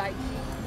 like